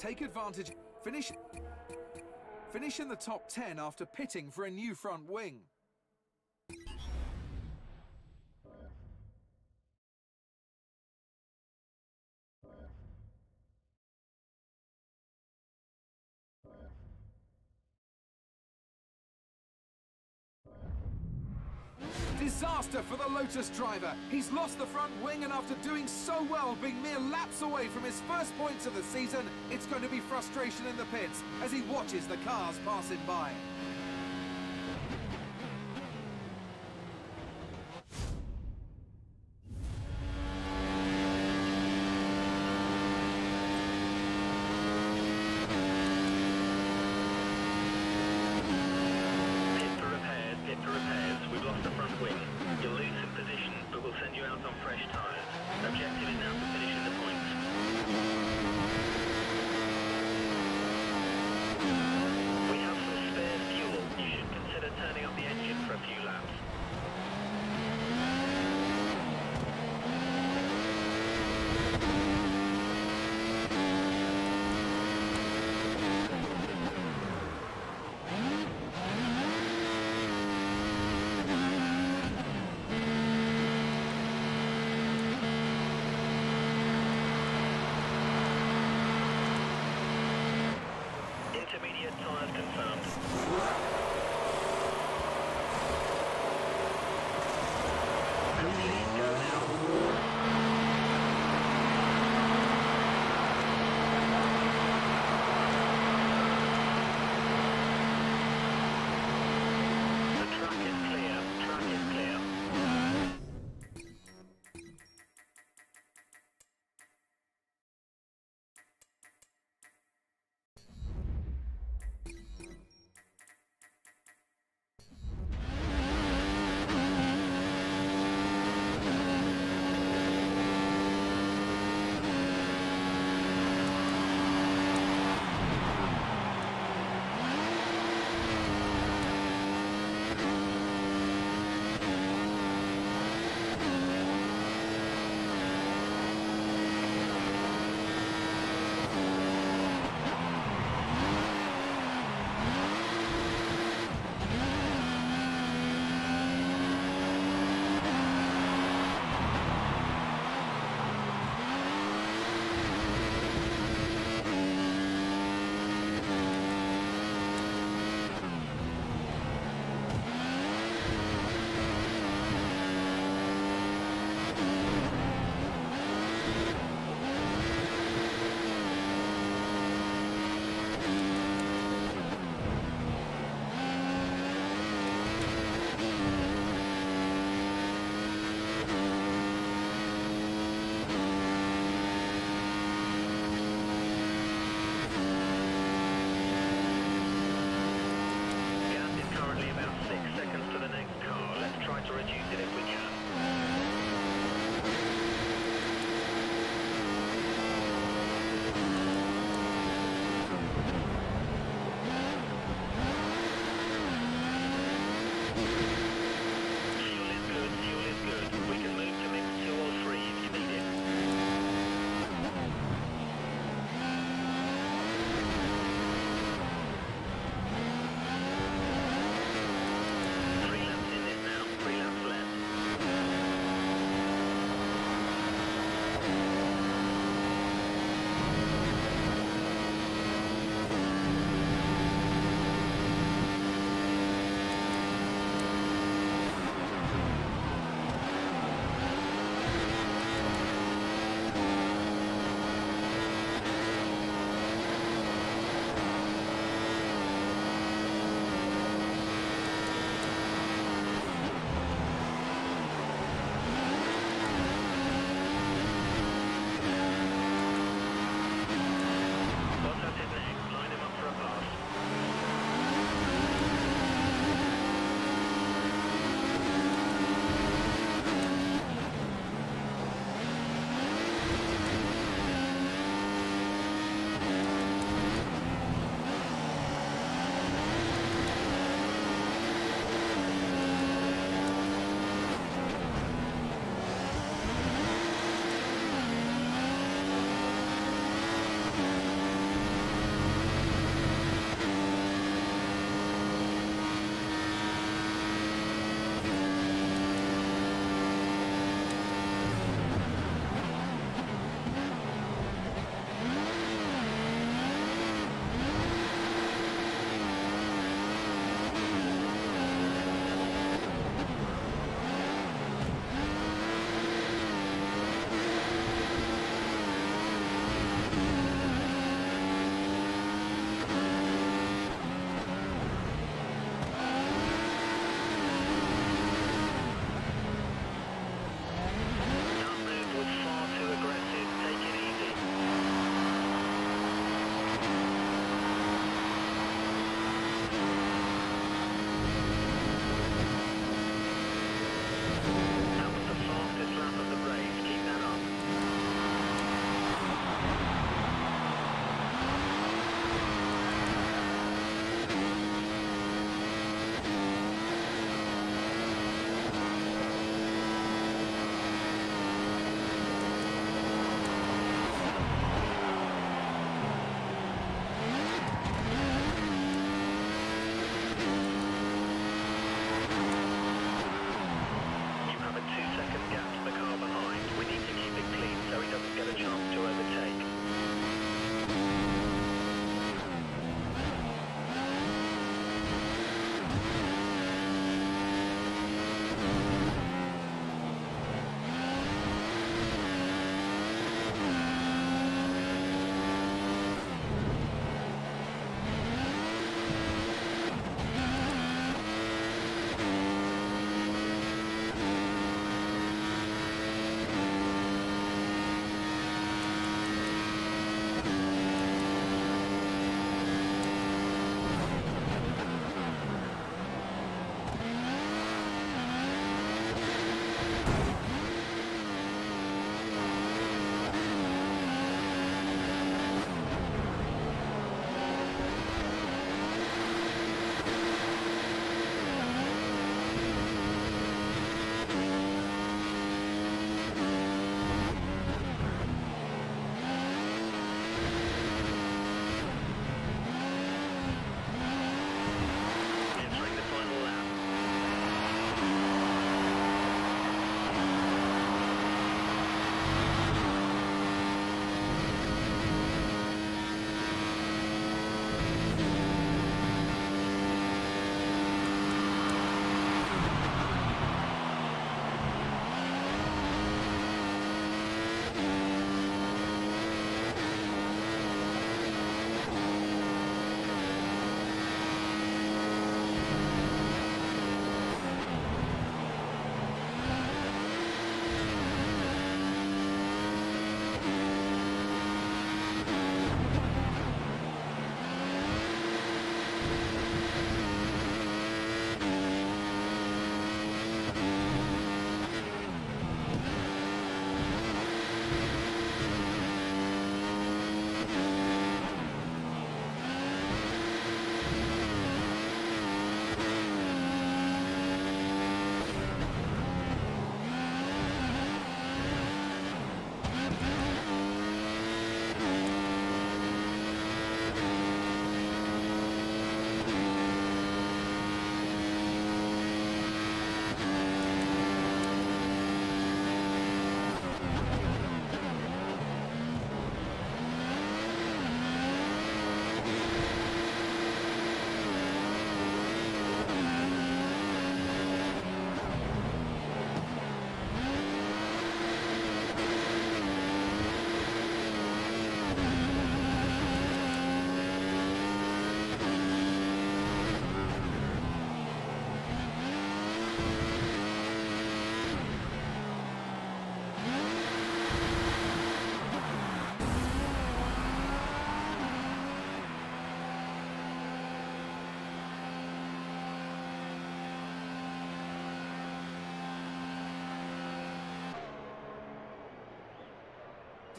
take advantage. Finish. Finish in the top 10 after pitting for a new front wing. Driver. He's lost the front wing and after doing so well, being mere laps away from his first points of the season, it's going to be frustration in the pits as he watches the cars passing by.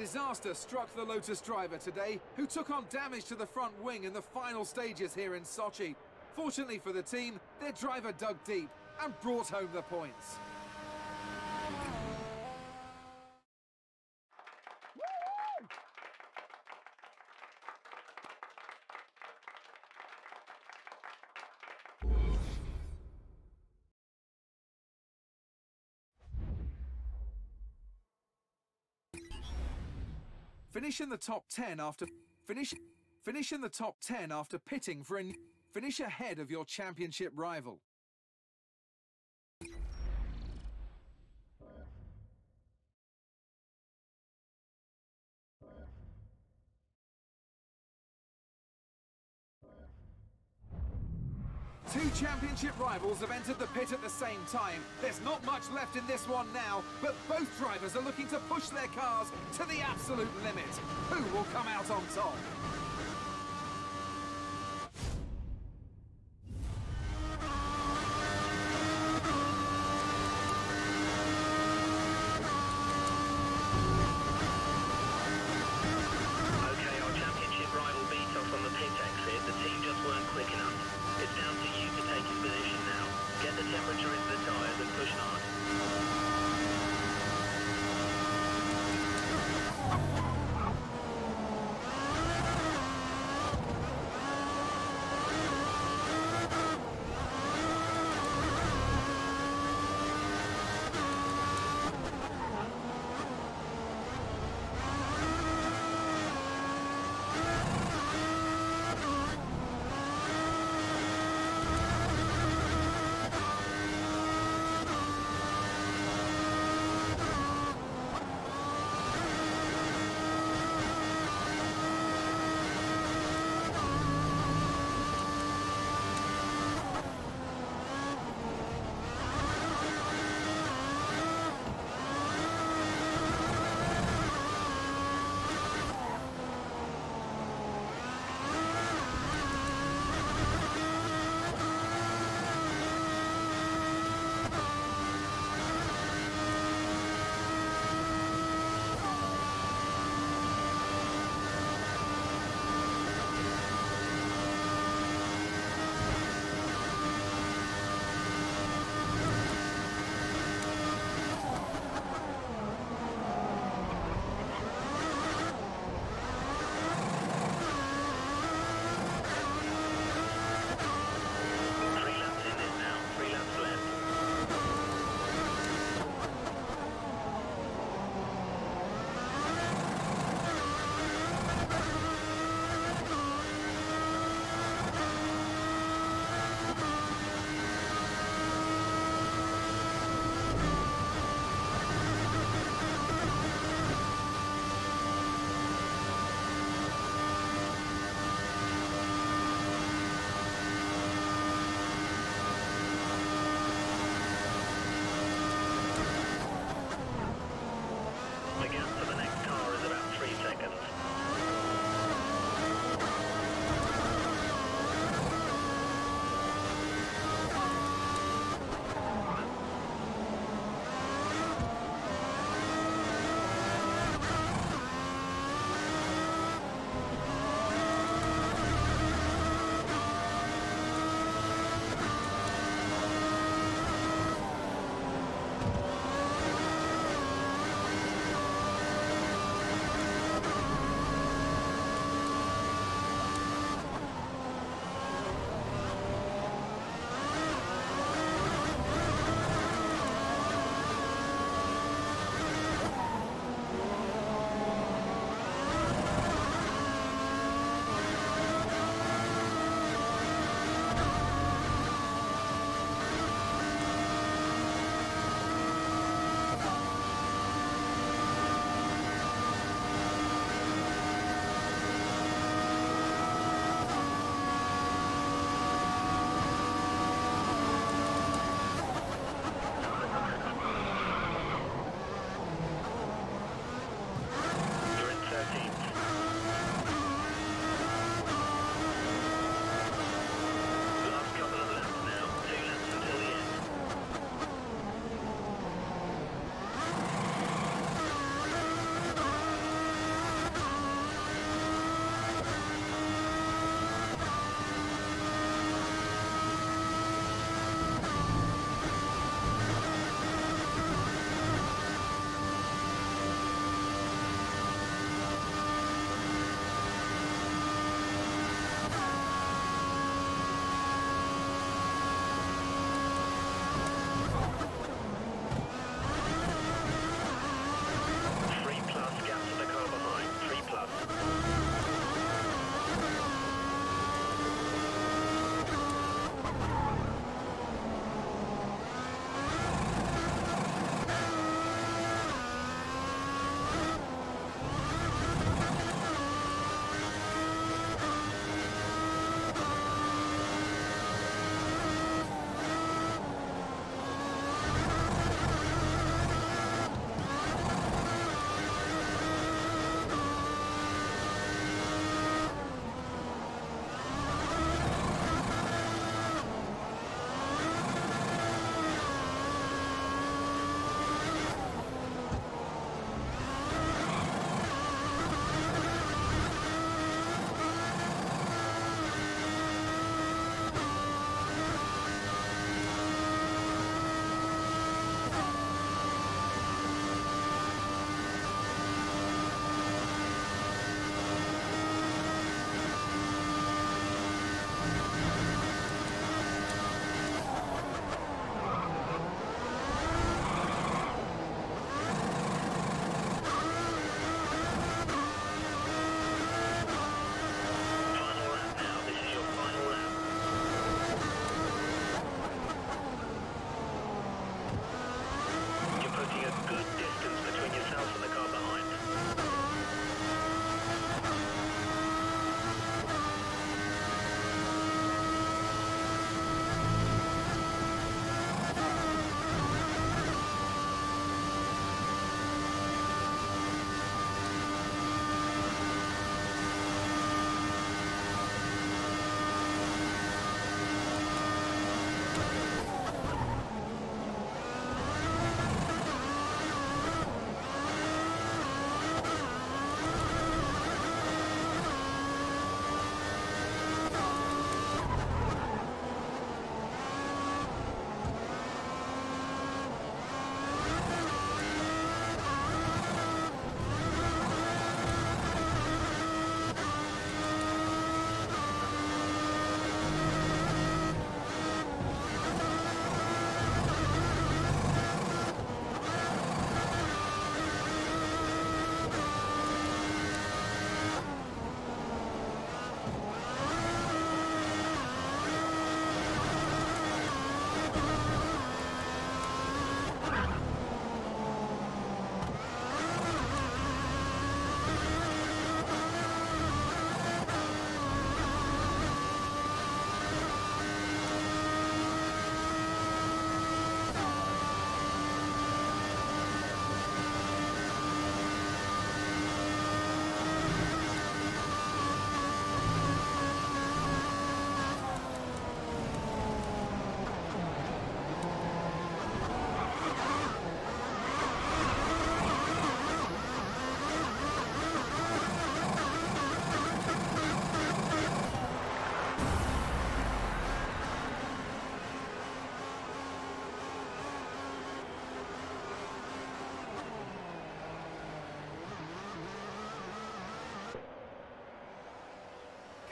Disaster struck the Lotus driver today, who took on damage to the front wing in the final stages here in Sochi. Fortunately for the team, their driver dug deep and brought home the points. Finish in the top 10 after finish finish in the top 10 after pitting for a finish ahead of your championship rival. Two championship rivals have entered the pit at the same time. There's not much left in this one now, but both drivers are looking to push their cars to the absolute limit. Who will come out on top?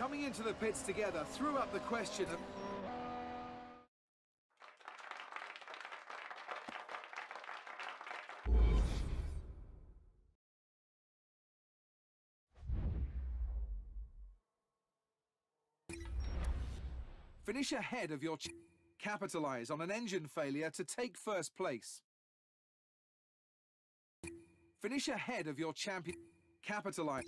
Coming into the pits together threw up the question of Finish ahead of your capitalize on an engine failure to take first place. Finish ahead of your champion. Capitalize.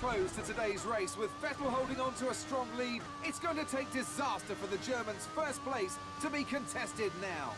Close to today's race with Vettel holding on to a strong lead. It's going to take disaster for the Germans' first place to be contested now.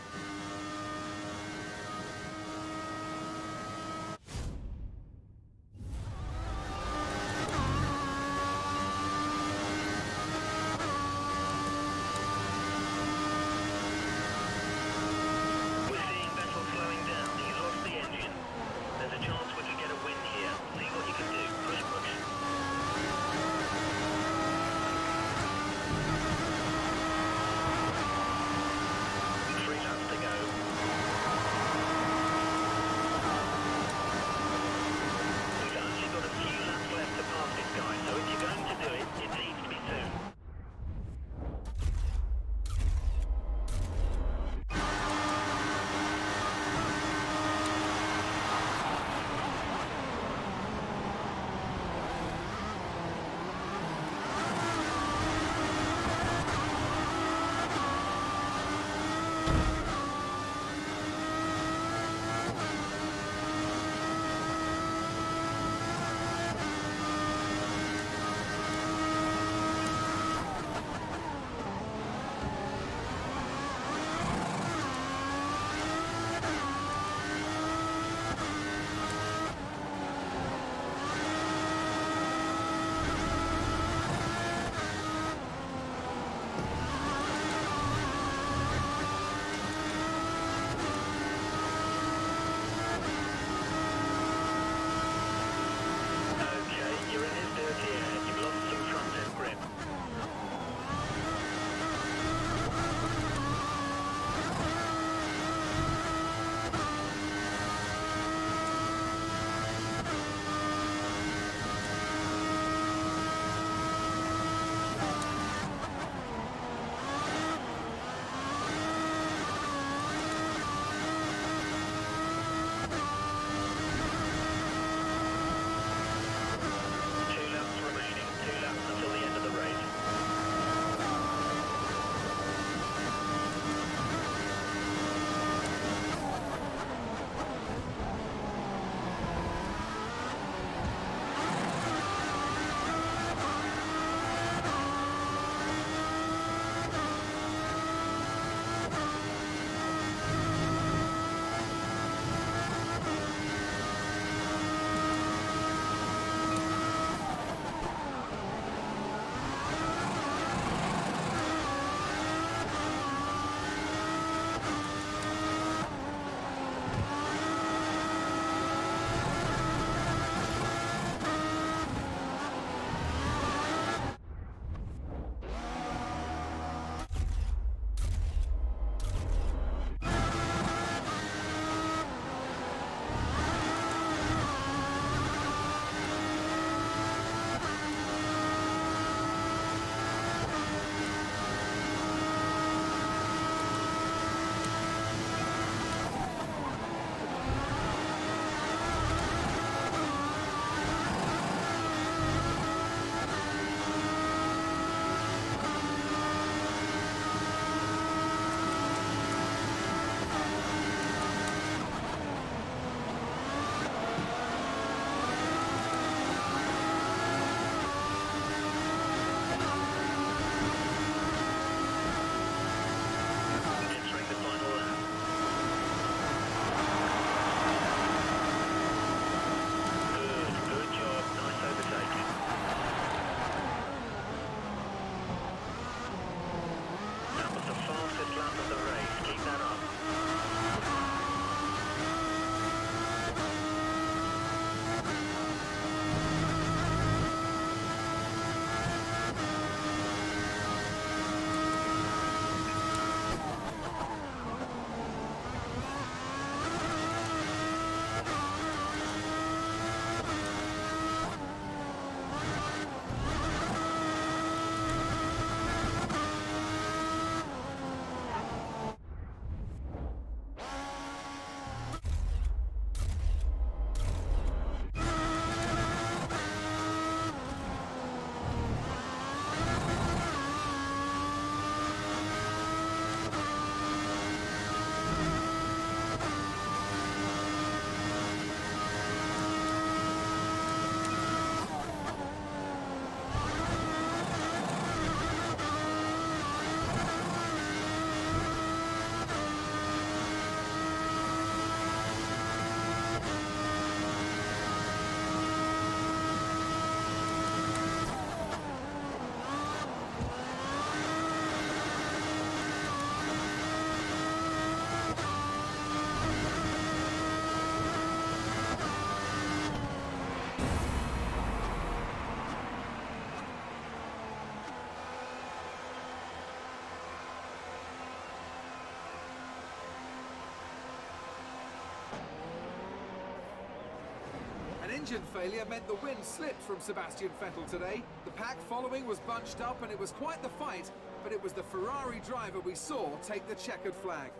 Engine failure meant the wind slipped from Sebastian Vettel today. The pack following was bunched up and it was quite the fight, but it was the Ferrari driver we saw take the checkered flag.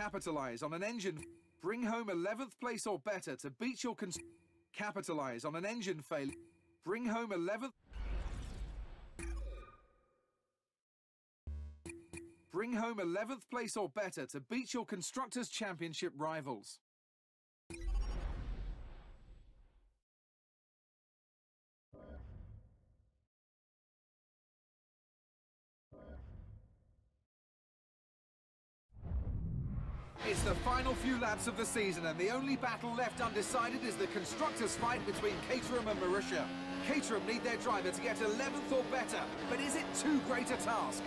Capitalize on an engine. Bring home 11th place or better to beat your cons. Capitalize on an engine failure. Bring home 11th. Bring home 11th place or better to beat your Constructors' Championship rivals. Laps of the season, and the only battle left undecided is the constructors' fight between Caterham and Marussia. Caterham need their driver to get 11th or better, but is it too great a task?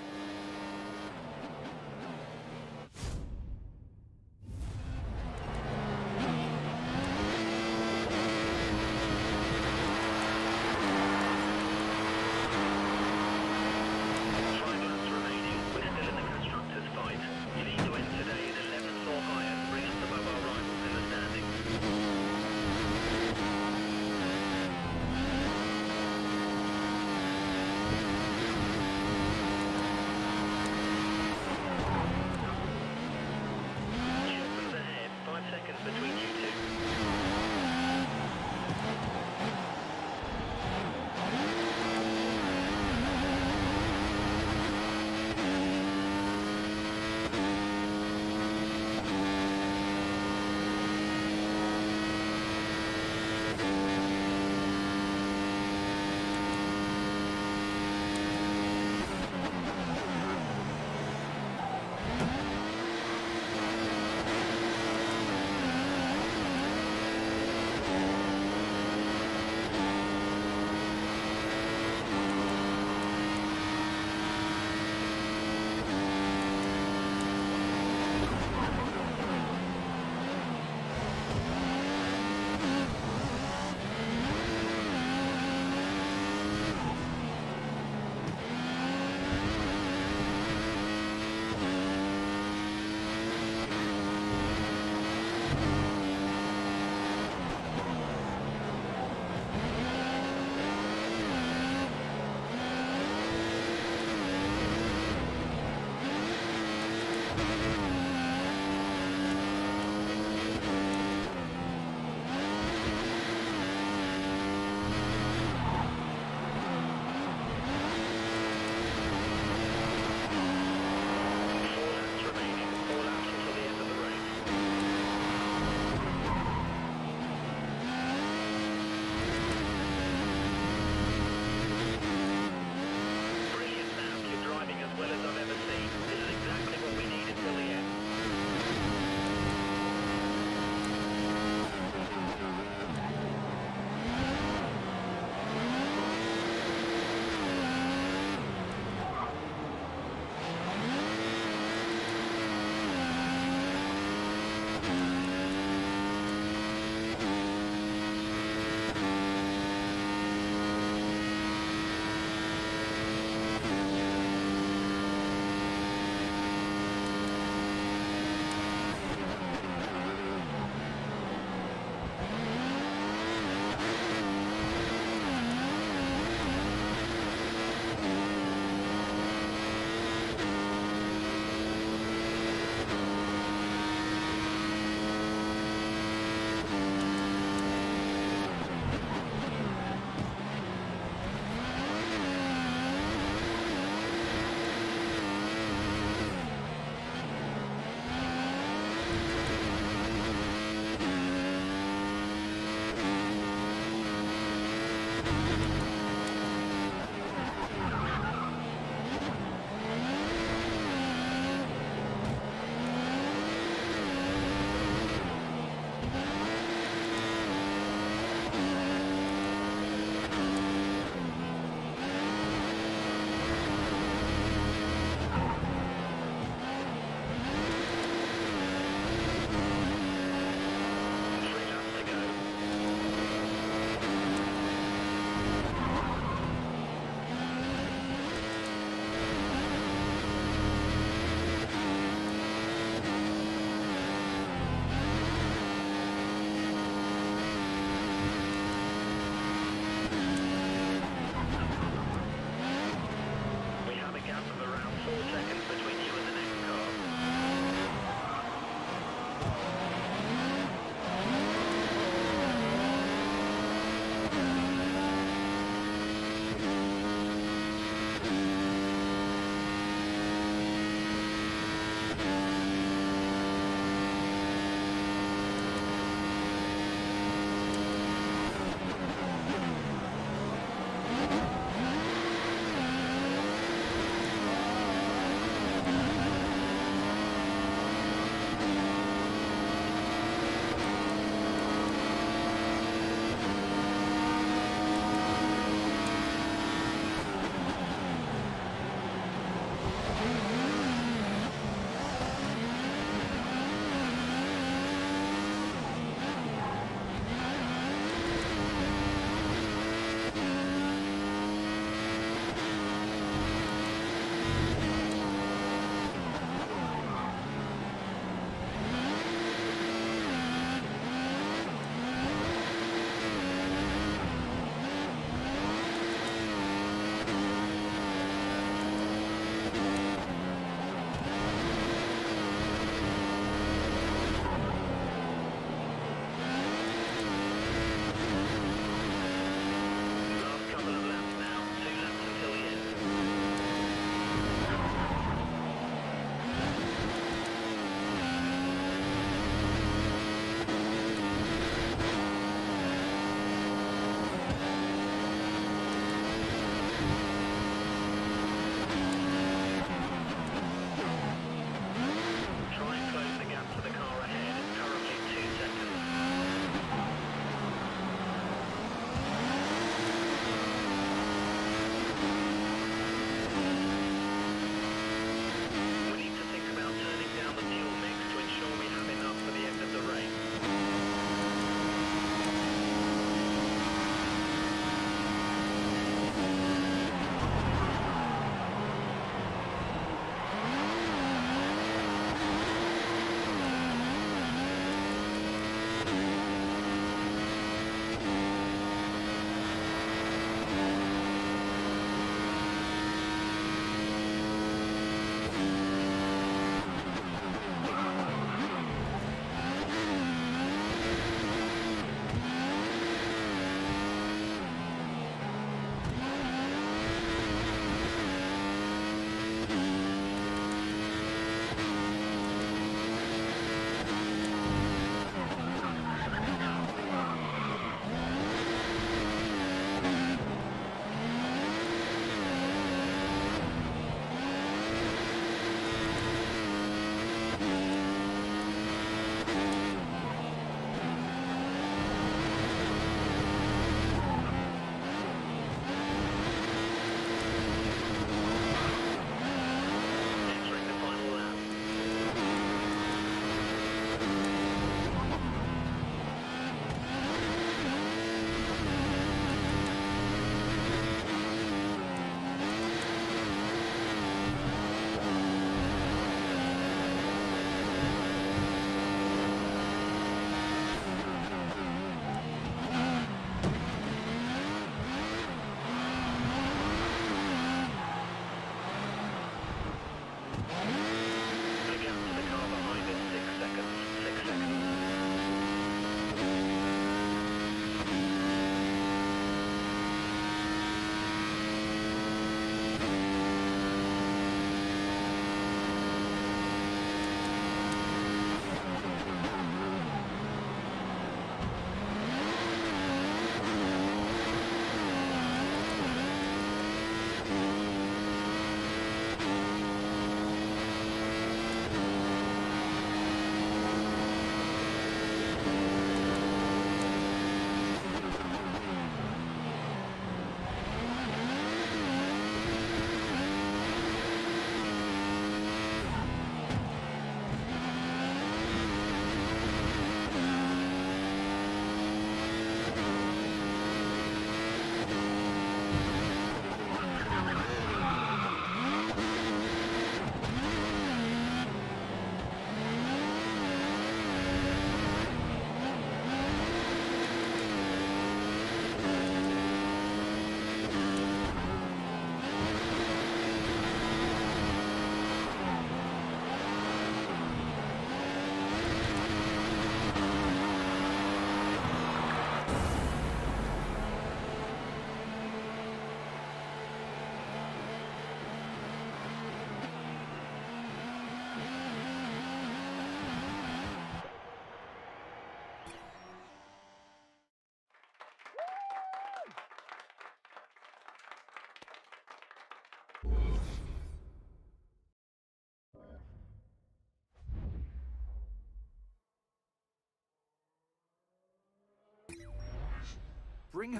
Bring...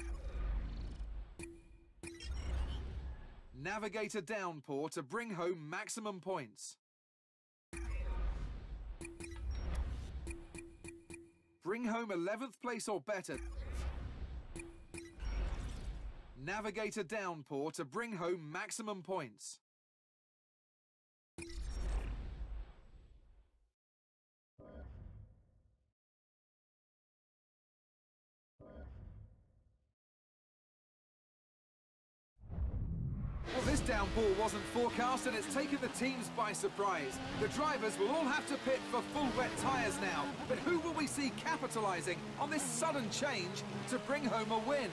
Navigate a downpour to bring home maximum points. Bring home 11th place or better. Navigate a downpour to bring home maximum points. Downpour wasn't forecast and it's taken the teams by surprise. The drivers will all have to pit for full wet tyres now. But who will we see capitalising on this sudden change to bring home a win?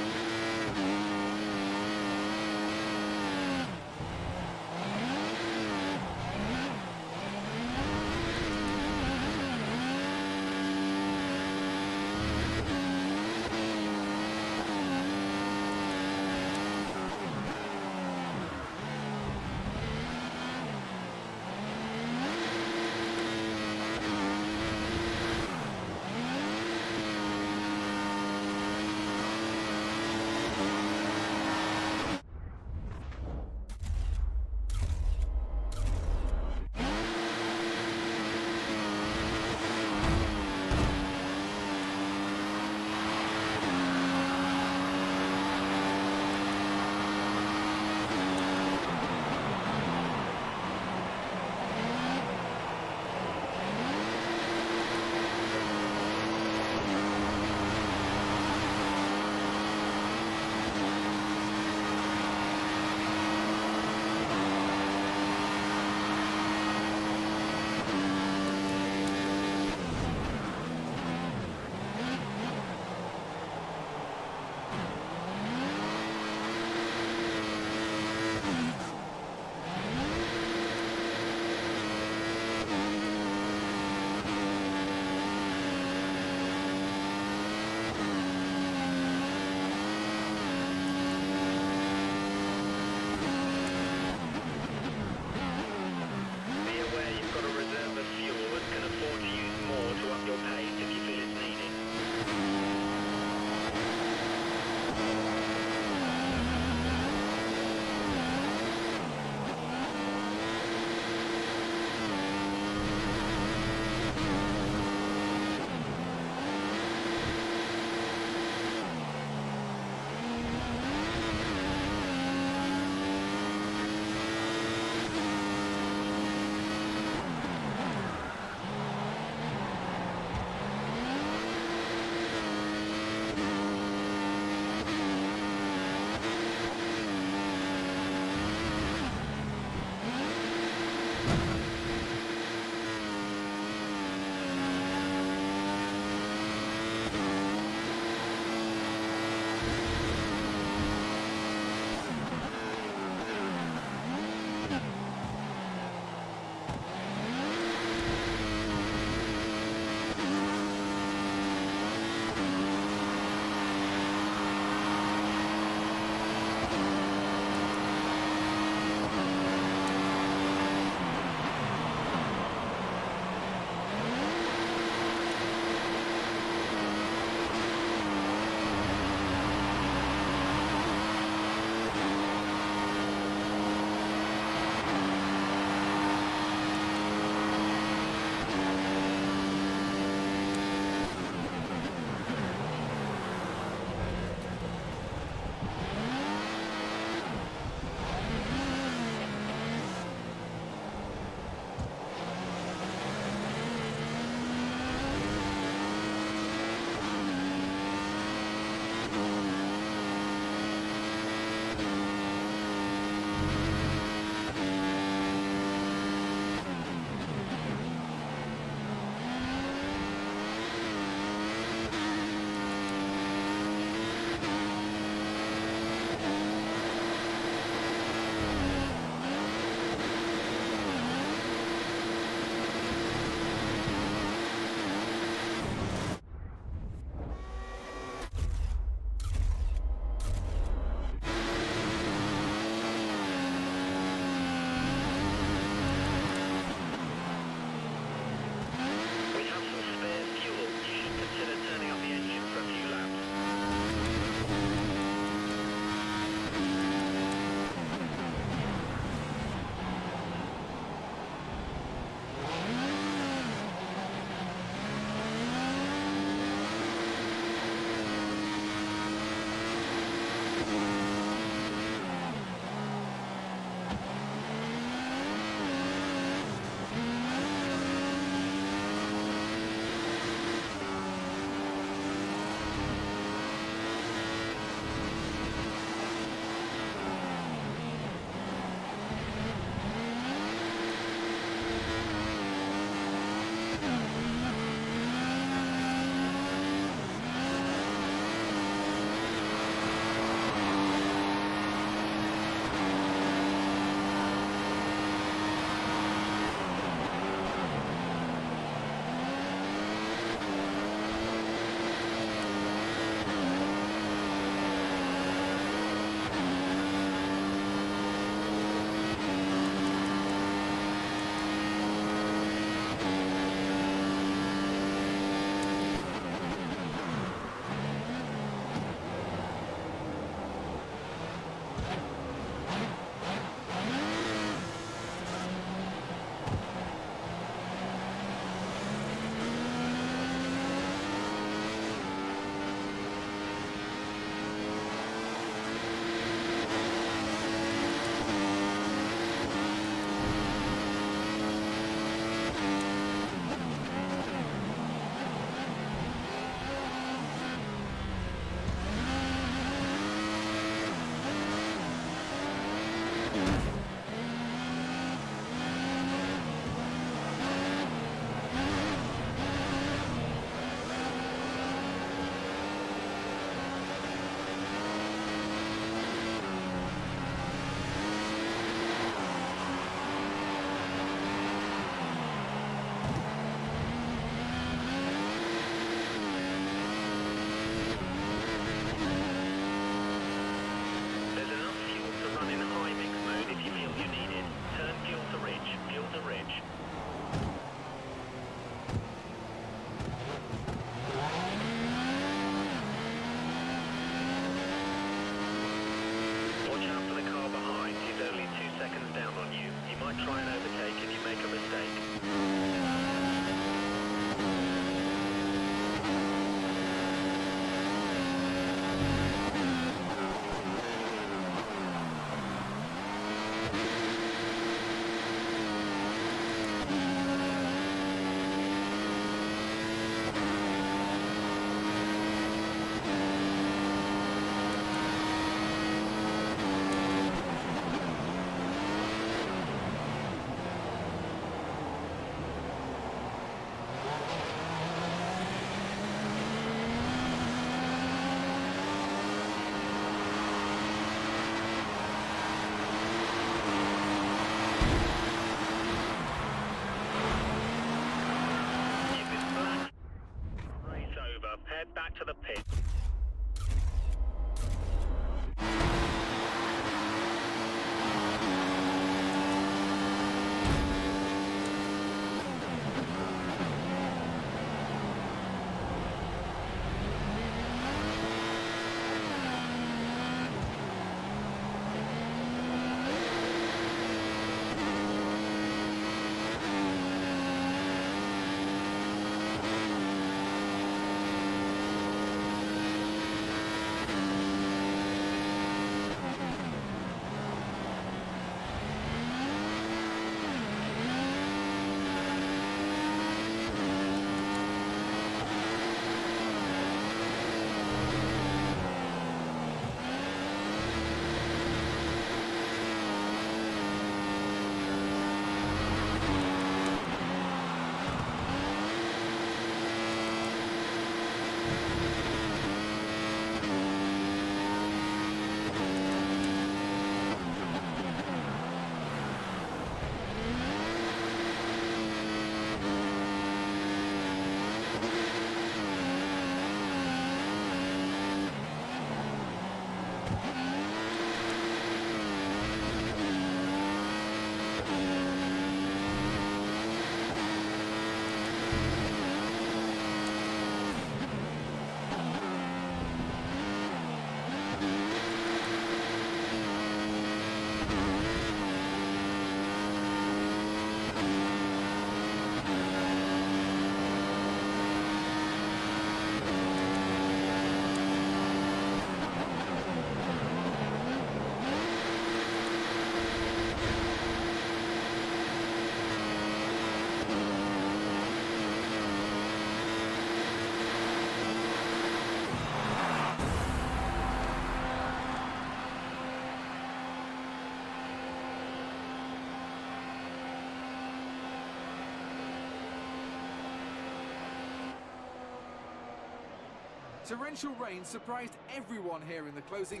Torrential rain surprised everyone here in the closing.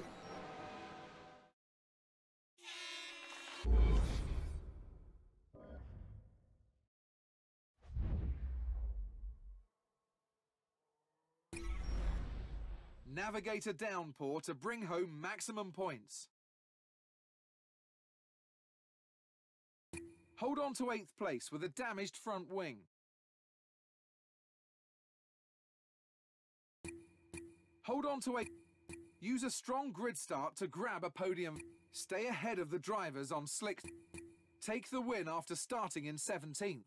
Navigate a downpour to bring home maximum points. Hold on to 8th place with a damaged front wing. Hold on to a... Use a strong grid start to grab a podium. Stay ahead of the drivers on slick... Take the win after starting in 17th.